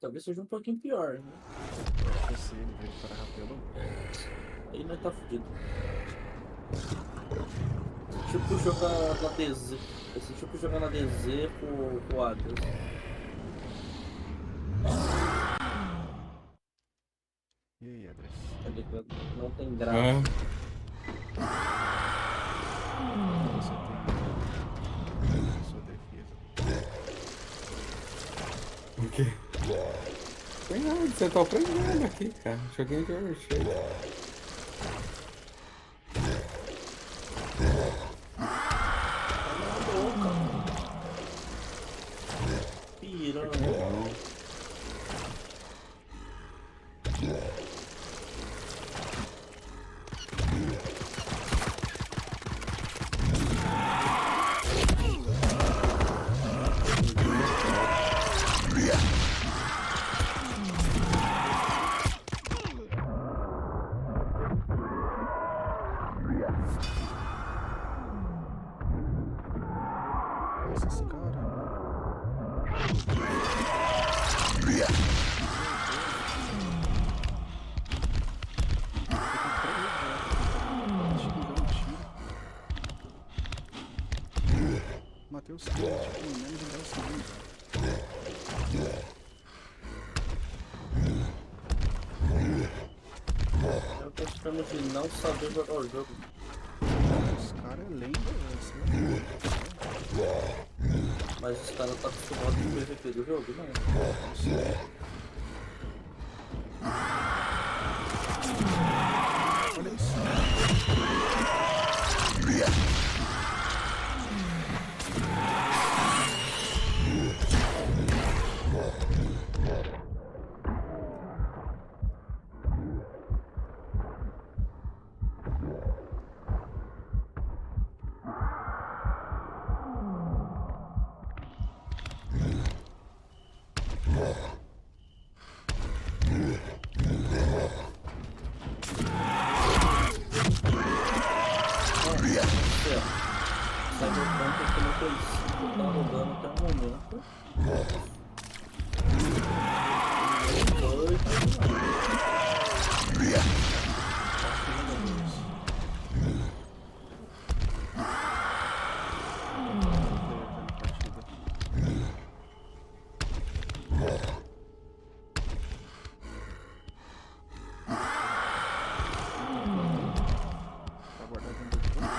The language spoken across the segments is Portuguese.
Talvez seja um pouquinho pior, né? Se ele veio para rapelo. Aí nós tá fudido. Tipo jogar na DZ. Esse tipo jogar na DZ com, com o Atlas. E aí, ligado? Não tem graça. Ah, Você tem a sua defesa. o quê? Nada, você tá aprendendo aqui, cara. Joguinho divertido. Piranha. Nossa, esse cara. Matei os caras, tipo, em menos de 10 segundos. Eu chamo de não saber jogar o jogo. Os caras é lenda, velho. Mas os caras tá acostumados com o PVP do jogo, né? Cyberpunk é como foi isso. Tá rodando até o momento. Dois, Tá guardado dentro do jogo.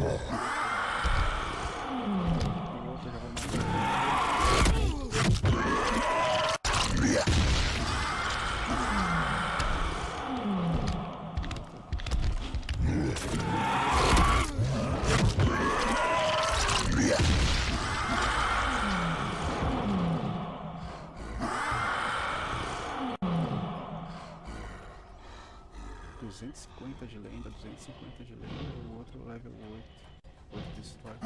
E 250 de lenda, 250 de lenda, o outro level 8. 8 de história.